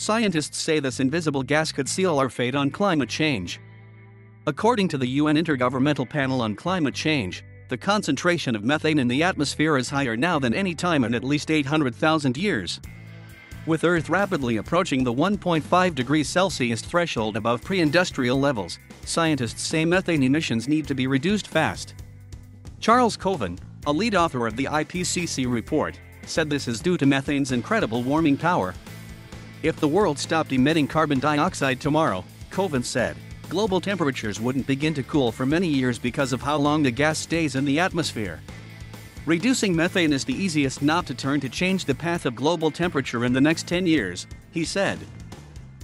Scientists say this invisible gas could seal our fate on climate change. According to the UN Intergovernmental Panel on Climate Change, the concentration of methane in the atmosphere is higher now than any time in at least 800,000 years. With Earth rapidly approaching the 1.5 degrees Celsius threshold above pre industrial levels, scientists say methane emissions need to be reduced fast. Charles Koven, a lead author of the IPCC report, said this is due to methane's incredible warming power. If the world stopped emitting carbon dioxide tomorrow, Koven said, global temperatures wouldn't begin to cool for many years because of how long the gas stays in the atmosphere. Reducing methane is the easiest knob to turn to change the path of global temperature in the next 10 years, he said.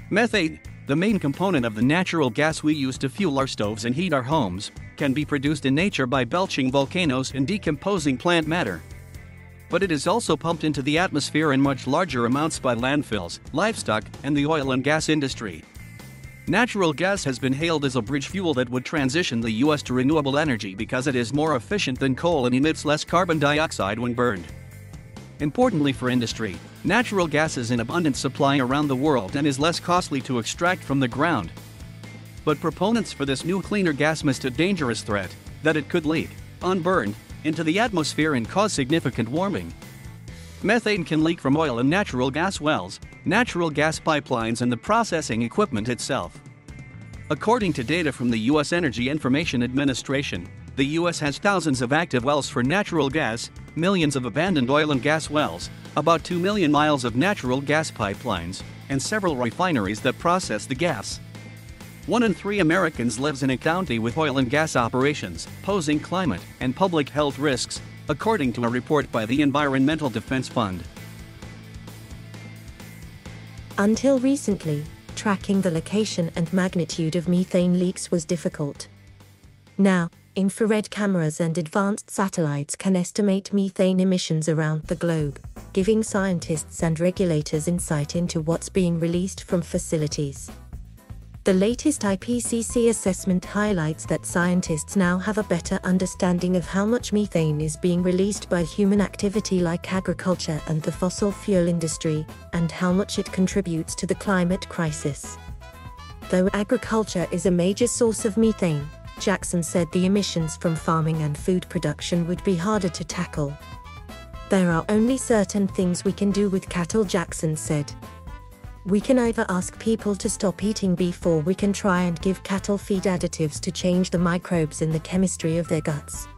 Methane, the main component of the natural gas we use to fuel our stoves and heat our homes, can be produced in nature by belching volcanoes and decomposing plant matter. But it is also pumped into the atmosphere in much larger amounts by landfills, livestock, and the oil and gas industry. Natural gas has been hailed as a bridge fuel that would transition the US to renewable energy because it is more efficient than coal and emits less carbon dioxide when burned. Importantly for industry, natural gas is in abundant supply around the world and is less costly to extract from the ground. But proponents for this new cleaner gas missed a dangerous threat that it could leak, unburned, into the atmosphere and cause significant warming. Methane can leak from oil and natural gas wells, natural gas pipelines, and the processing equipment itself. According to data from the U.S. Energy Information Administration, the U.S. has thousands of active wells for natural gas, millions of abandoned oil and gas wells, about 2 million miles of natural gas pipelines, and several refineries that process the gas. One in three Americans lives in a county with oil and gas operations, posing climate and public health risks, according to a report by the Environmental Defense Fund. Until recently, tracking the location and magnitude of methane leaks was difficult. Now, infrared cameras and advanced satellites can estimate methane emissions around the globe, giving scientists and regulators insight into what's being released from facilities. The latest IPCC assessment highlights that scientists now have a better understanding of how much methane is being released by human activity like agriculture and the fossil fuel industry, and how much it contributes to the climate crisis. Though agriculture is a major source of methane, Jackson said the emissions from farming and food production would be harder to tackle. There are only certain things we can do with cattle, Jackson said. We can either ask people to stop eating beef or we can try and give cattle feed additives to change the microbes in the chemistry of their guts.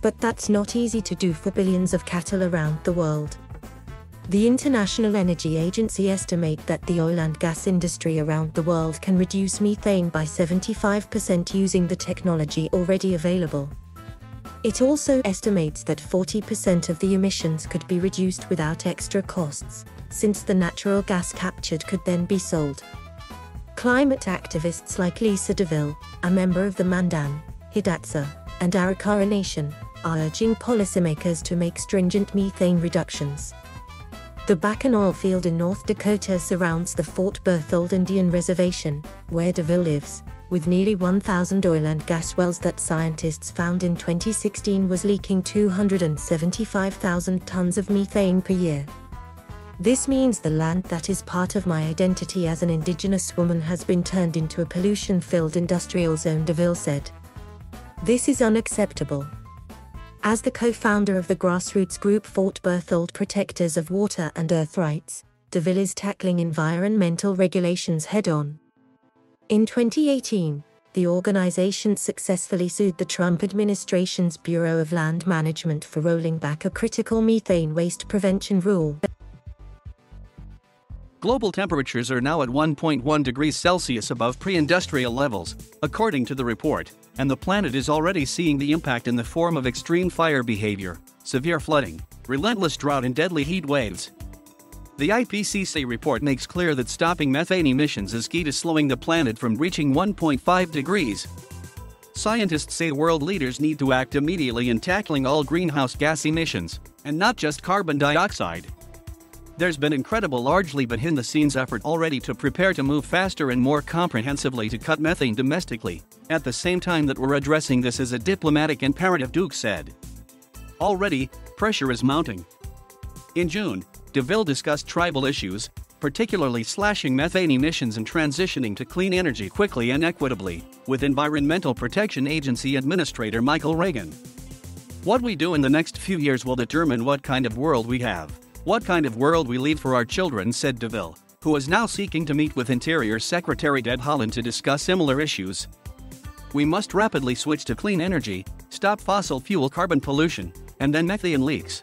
But that's not easy to do for billions of cattle around the world. The International Energy Agency estimate that the oil and gas industry around the world can reduce methane by 75% using the technology already available. It also estimates that 40% of the emissions could be reduced without extra costs since the natural gas captured could then be sold. Climate activists like Lisa DeVille, a member of the Mandan, Hidatsa, and Arikara Nation, are urging policymakers to make stringent methane reductions. The Bakken oil field in North Dakota surrounds the Fort Berthold Indian Reservation, where DeVille lives, with nearly 1,000 oil and gas wells that scientists found in 2016 was leaking 275,000 tons of methane per year. This means the land that is part of my identity as an indigenous woman has been turned into a pollution filled industrial zone, DeVille said. This is unacceptable. As the co founder of the grassroots group Fort Berthold Protectors of Water and Earth Rights, DeVille is tackling environmental regulations head on. In 2018, the organization successfully sued the Trump administration's Bureau of Land Management for rolling back a critical methane waste prevention rule. Global temperatures are now at 1.1 degrees Celsius above pre industrial levels, according to the report, and the planet is already seeing the impact in the form of extreme fire behavior, severe flooding, relentless drought, and deadly heat waves. The IPCC report makes clear that stopping methane emissions is key to slowing the planet from reaching 1.5 degrees. Scientists say world leaders need to act immediately in tackling all greenhouse gas emissions, and not just carbon dioxide. There's been incredible largely behind the scenes effort already to prepare to move faster and more comprehensively to cut methane domestically, at the same time that we're addressing this as a diplomatic imperative, Duke said. Already, pressure is mounting. In June, DeVille discussed tribal issues, particularly slashing methane emissions and transitioning to clean energy quickly and equitably, with Environmental Protection Agency Administrator Michael Regan. What we do in the next few years will determine what kind of world we have, what kind of world we leave for our children, said DeVille, who is now seeking to meet with Interior Secretary Deb Haaland to discuss similar issues. We must rapidly switch to clean energy, stop fossil fuel carbon pollution, and then methane leaks.